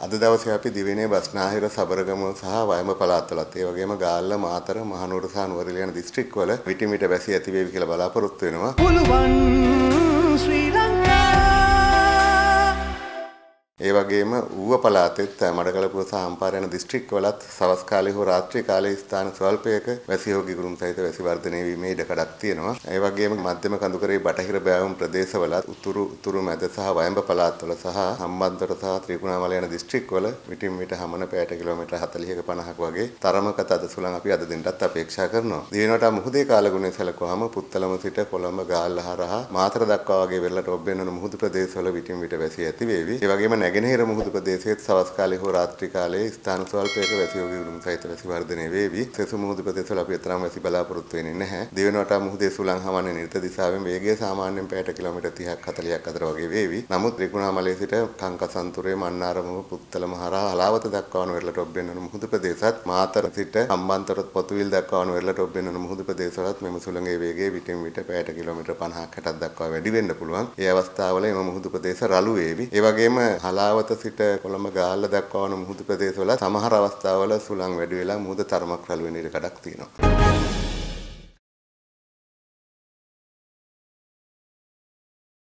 අද දවසේ අපි දිවයිනේ බස්නාහිර සබරගම සහ වයඹ පළාත්වලත් ඒ වගේම ගාල්ල මාතර මහනුවර සහ නුවරඑළිය යන දිස්ත්‍රික්කවල විටින් විට වැසි ඇති වේවි කියලා බලාපොරොත්තු වෙනවා. පුළුවන් ඒ වගේම ඌව පළාතෙත් මඩකලපුව සහ අම්පාර යන දිස්ත්‍රික්කවලත් සවස් කාලේ හෝ රාත්‍රී කාලේ ස්ථාන ස්වල්පයක වැසි හෝ ගිගුරුම් සහිත වැසි වර්ධනය වීමේ ඉඩකඩක් තියෙනවා. ඒ වගේම මධ්‍යම කඳුකරේ බටහිර බෑවුම් ප්‍රදේශවලත් උතුරු උතුරු මැද සහ වයඹ පළාත්වල සහ සම්බන්තර සහ ත්‍රිකුණාමල යන දිස්ත්‍රික්කවල විටින් විට හමන පැයට කිලෝමීටර් 40ක 50ක වගේ තරමක තද සුළං අපි අද දිනටත් අපේක්ෂා කරනවා. දිනවට මුහුදේ කාලගුණය සැලකුවාම පුත්තලම සිට කොළඹ ගාල්ල හරහා මාතර දක්වා වගේ වෙරළට ඔබ්බෙන්නන මුහුදු ප්‍රදේශවල විටින් විට වැසි ඇති වේවි. ඒ වගේම නැගෙනහිර මුහුදු ප්‍රදේශයේත් සවස් කාලේ හෝ රාත්‍රී කාලේ ස්ථාන ස්වල්පයක වැසි යෝගී උරුම සහිත වැසි වර්ධනය වේවි. සෙසු මුහුදු ප්‍රදේශවල අපි තරම් වැසි බලාපොරොත්තු වෙන්නේ නැහැ. දිවෙන වටා මුහුදේ සුළං හමන්නේ නිර්ත දිශාවෙන් වේගය සාමාන්‍යයෙන් පැයට කිලෝමීටර් 30ක් 40ක් අතර වගේ වේවි. නමුත් ත්‍රිකුණාමලයේ සිට කංකසන්තුරේ මන්නාරමුව පුත්තලම හරහා හලාවත දක්වා වන වෙරළට ඔබ්බෙන්නන මුහුදු ප්‍රදේශත් මාතර සිට හම්බන්තොට පොතුවිල් දක්වා වන වෙරළට ඔබ්බෙන්නන මුහුදු ප්‍රදේශවලත් මෙම සුළඟේ වේගය විටින් විට පැයට කිලෝමීටර් 50ක් 60ක් දක්වා වැඩි වෙන්න පුළුවන්. ඒ අවස්ථාවල එම මුහුදු ප්‍රදේශ රළු වේවි. ඒ වගේම හලාවත සිට කොළඹ ගාල්ල දක්වා වන මුහුදු ප්‍රදේශවල සමහර අවස්ථාවල සුළං වැඩි වෙලා මුහුද තරමක් රළු වෙන ඉඩ කඩක් තියෙනවා.